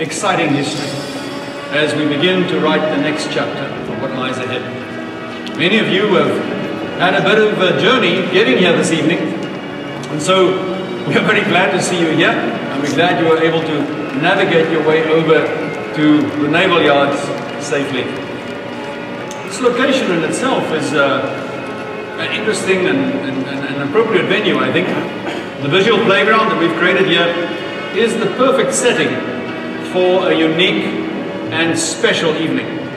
exciting history as we begin to write the next chapter of what lies ahead. Many of you have had a bit of a journey getting here this evening, and so we are very glad to see you here, and we're glad you were able to navigate your way over to the Naval Yards safely. This location in itself is uh, an interesting and, and, and an appropriate venue, I think. The visual playground that we've created here is the perfect setting for a unique and special evening.